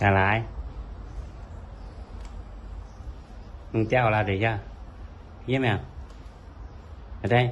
trả lại mình ừ, chào là gì cho với mẹ. Ở đây.